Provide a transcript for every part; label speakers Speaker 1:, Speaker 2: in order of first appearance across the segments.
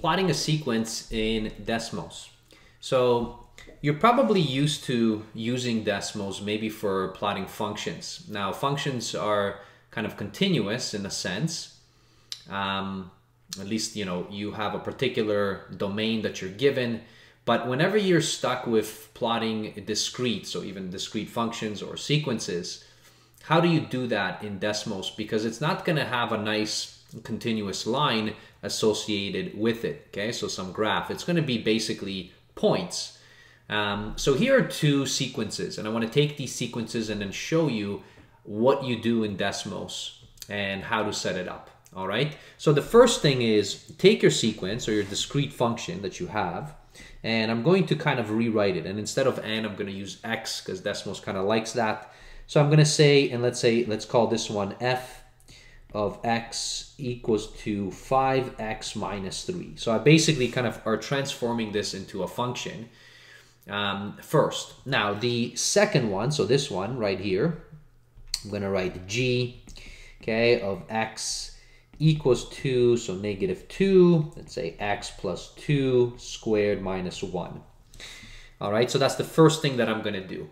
Speaker 1: plotting a sequence in Desmos. So you're probably used to using Desmos maybe for plotting functions. Now functions are kind of continuous in a sense. Um, at least, you know, you have a particular domain that you're given. But whenever you're stuck with plotting discrete, so even discrete functions or sequences, how do you do that in Desmos? Because it's not going to have a nice continuous line associated with it. Okay, so some graph. It's going to be basically points. Um, so here are two sequences, and I want to take these sequences and then show you what you do in Desmos and how to set it up. All right. So the first thing is take your sequence or your discrete function that you have, and I'm going to kind of rewrite it. And instead of n, I'm going to use x because Desmos kind of likes that. So I'm going to say, and let's say, let's call this one f of x equals to 5x minus 3. So I basically kind of are transforming this into a function um, first. Now the second one, so this one right here, I'm going to write g, okay, of x equals 2, so negative 2, let's say x plus 2 squared minus 1. All right, so that's the first thing that I'm going to do.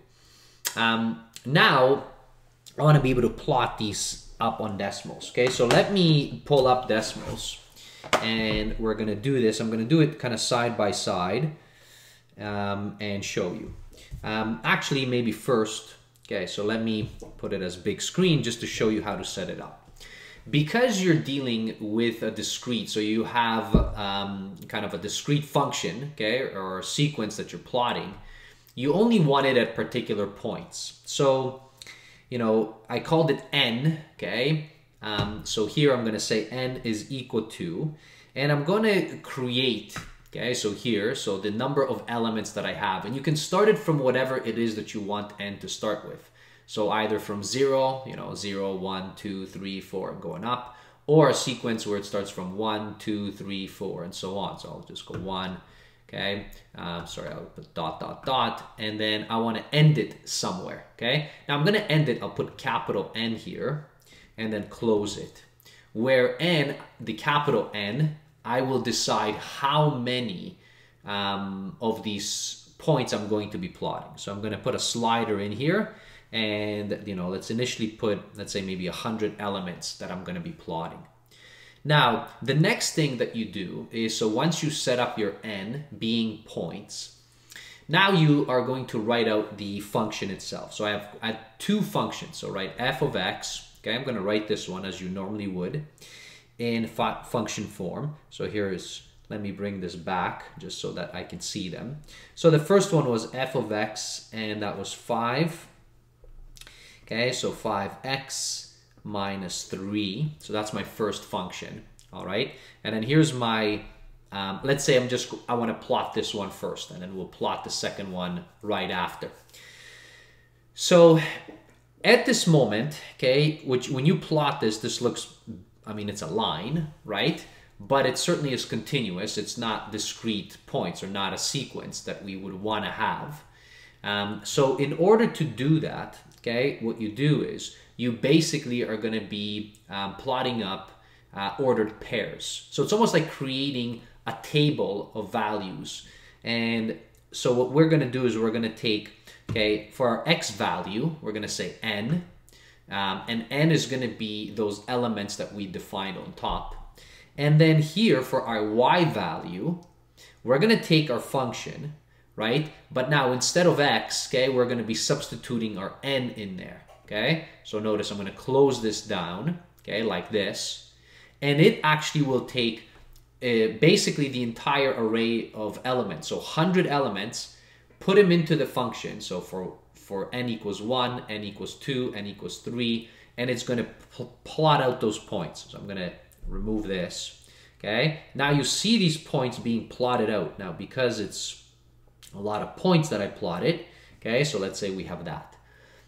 Speaker 1: Um, now, I want to be able to plot these up on Desmos. Okay, so let me pull up Desmos and we're to do this. I'm to do it kind of side by side um, and show you. Um, actually, maybe first, okay, so let me put it as big screen just to show you how to set it up. Because you're dealing with a discrete, so you have um, kind of a discrete function, okay, or a sequence that you're plotting, you only want it at particular points. So, you know, I called it n, okay? Um, so here I'm going to say n is equal to, and I'm going to create, okay, so here, so the number of elements that I have, and you can start it from whatever it is that you want n to start with. So either from zero, you know, zero, one, two, three, four, going up, or a sequence where it starts from one, two, three, four, and so on. So I'll just go one, okay? Um, sorry I'll put dot dot dot and then I want to end it somewhere okay? Now I'm gonna end it I'll put capital N here and then close it. Where N the capital N I will decide how many um, of these points I'm going to be plotting. So I'm gonna put a slider in here and you know let's initially put let's say maybe a hundred elements that I'm gonna be plotting now, the next thing that you do is, so once you set up your n being points, now you are going to write out the function itself. So I have, I have two functions. So write f of x, okay, I'm gonna write this one as you normally would in fu function form. So here is, let me bring this back just so that I can see them. So the first one was f of x and that was five. Okay, so 5x minus 3. So that's my first function, all right? And then here's my, um, let's say I'm just, I want to plot this one first, and then we'll plot the second one right after. So at this moment, okay, which when you plot this, this looks, I mean, it's a line, right? But it certainly is continuous. It's not discrete points or not a sequence that we would want to have. Um, so in order to do that, okay, what you do is you basically are going to be um, plotting up uh, ordered pairs. So it's almost like creating a table of values. And so what we're going to do is we're going to take, okay, for our x value, we're going to say n. Um, and n is going to be those elements that we defined on top. And then here for our y value, we're going to take our function, right? But now instead of x, okay, we're going to be substituting our n in there okay? So notice I'm gonna close this down, okay, like this. And it actually will take uh, basically the entire array of elements. So 100 elements, put them into the function. So for, for n equals 1, n equals 2, n equals 3, and it's going to pl plot out those points. So I'm going to remove this. Okay, now you see these points being plotted out. Now, because it's a lot of points that I plotted, okay, so let's say we have that.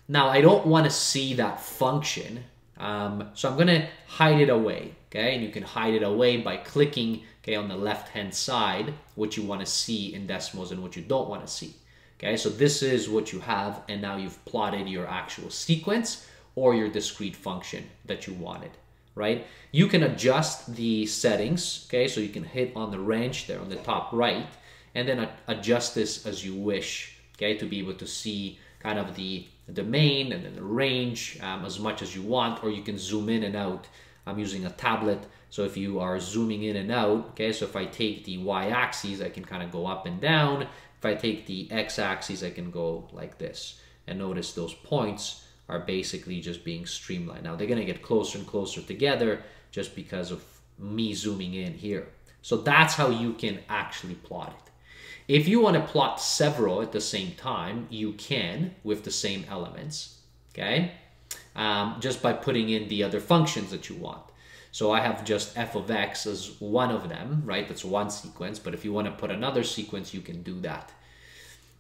Speaker 1: Now, I don't want to see that function, um, so I'm going to hide it away, okay? And you can hide it away by clicking, okay, on the left-hand side, what you want to see in Desmos and what you don't want to see, okay? So this is what you have, and now you've plotted your actual sequence or your discrete function that you wanted, right? You can adjust the settings, okay? So you can hit on the wrench there on the top right and then adjust this as you wish, okay? To be able to see kind of the domain and then the range um, as much as you want, or you can zoom in and out. I'm using a tablet, so if you are zooming in and out, okay, so if I take the y-axis, I can kind of go up and down. If I take the x-axis, I can go like this. And notice those points are basically just being streamlined. Now they're gonna get closer and closer together just because of me zooming in here. So that's how you can actually plot it. If you want to plot several at the same time, you can with the same elements, okay? Um, just by putting in the other functions that you want. So I have just f of x as one of them, right? That's one sequence, but if you want to put another sequence, you can do that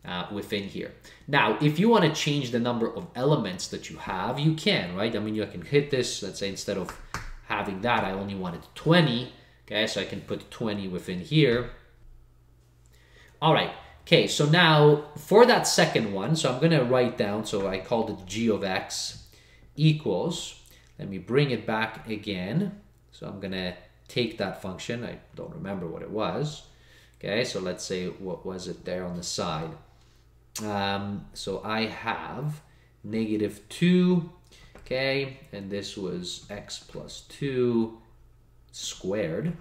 Speaker 1: uh, within here. Now, if you want to change the number of elements that you have, you can, right? I mean, you can hit this, let's say instead of having that, I only wanted 20, okay? So I can put 20 within here. All right, okay, so now for that second one, so I'm gonna write down, so I called it g of x equals, let me bring it back again. So I'm gonna take that function, I don't remember what it was. Okay, so let's say, what was it there on the side? Um, so I have negative 2, okay, and this was x plus 2 squared.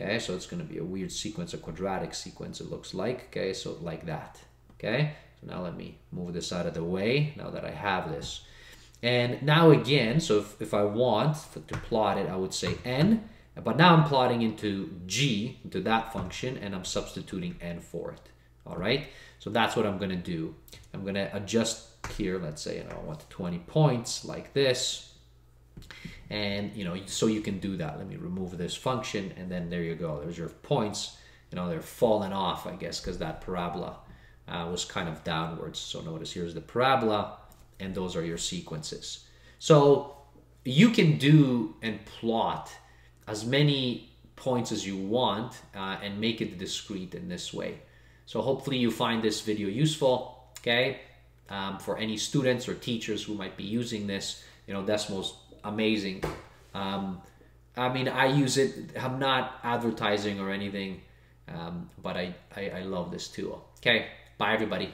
Speaker 1: Okay, so it's going to be a weird sequence, a quadratic sequence it looks like. Okay, so like that. Okay, so now let me move this out of the way now that I have this. And now again, so if, if I want to plot it, I would say n, but now I'm plotting into g, into that function, and I'm substituting n for it. All right, so that's what I'm going to do. I'm going to adjust here, let's say, you know, I want 20 points like this and you know so you can do that. Let me remove this function and then there you go. There's your points. You know they're falling off I guess because that parabola uh, was kind of downwards. So notice here's the parabola and those are your sequences. So you can do and plot as many points as you want uh, and make it discrete in this way. So hopefully you find this video useful okay? Um, for any students or teachers who might be using this you know Desmo's amazing. Um, I mean, I use it. I'm not advertising or anything, um, but I, I, I love this tool. Okay, bye everybody.